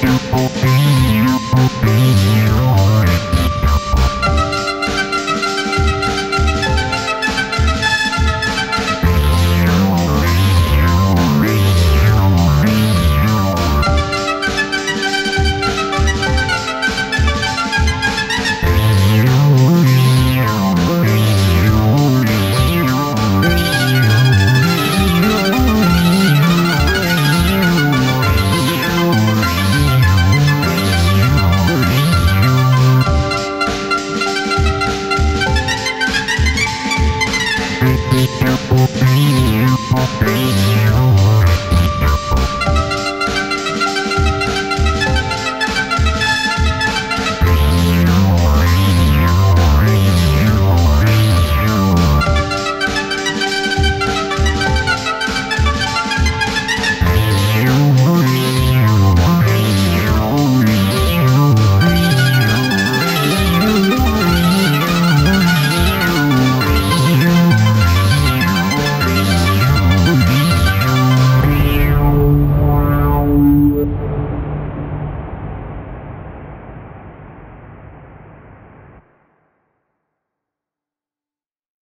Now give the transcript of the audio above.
simple Thank you.